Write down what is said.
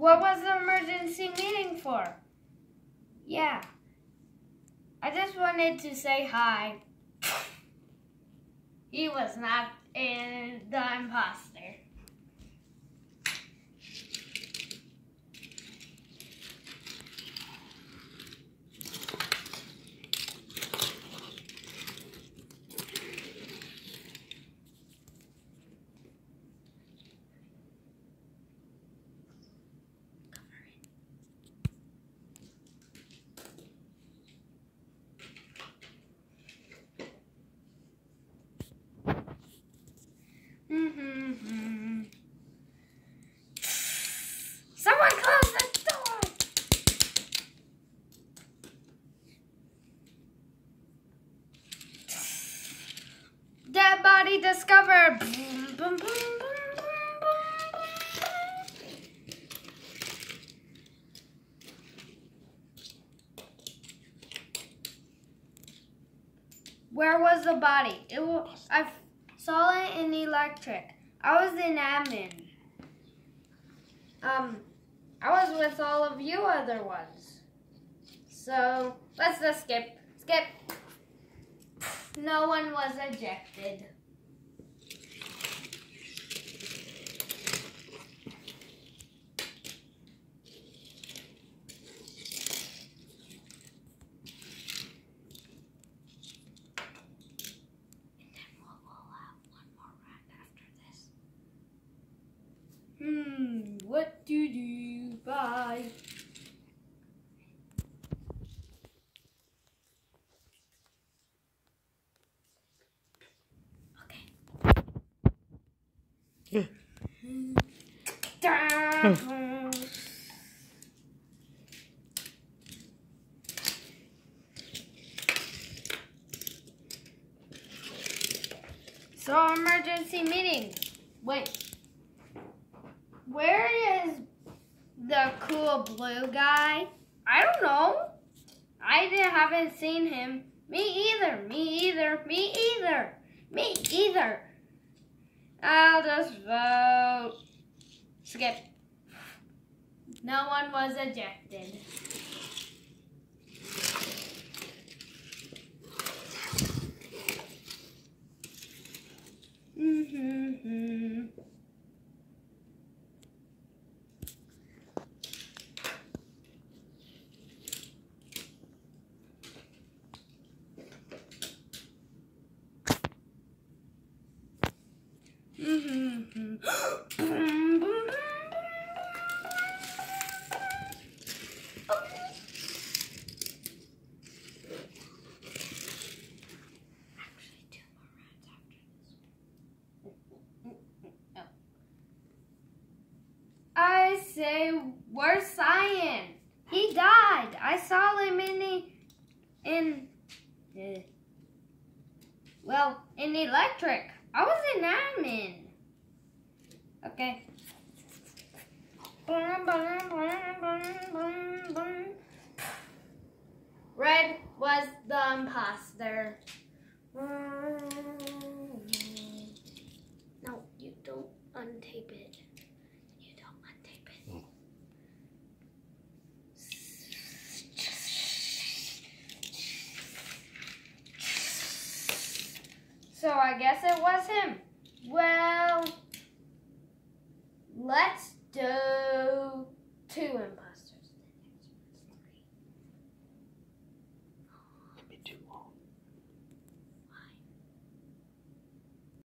What was the emergency meeting for? Yeah. I just wanted to say hi. he was not in the imposter. Mm-hmm. Someone close the door! Dead body discovered! Boom, boom, boom. Where was the body? It was, I f- and electric. I was in admin. Um, I was with all of you other ones. So let's just skip. Skip. No one was ejected. What to do? Bye. Okay. Down. So emergency meeting. Wait. Where the cool blue guy? I don't know. I haven't seen him. Me either. Me either. Me either. Me either. I'll just vote. Skip. No one was ejected. I say, where's Cyan? He died. I saw him in the, in, uh, well, in the electric. I was in admin. Okay. Red was the imposter. No, you don't untape it. You don't untape it. So I guess it was him. Well, let's do two imposters.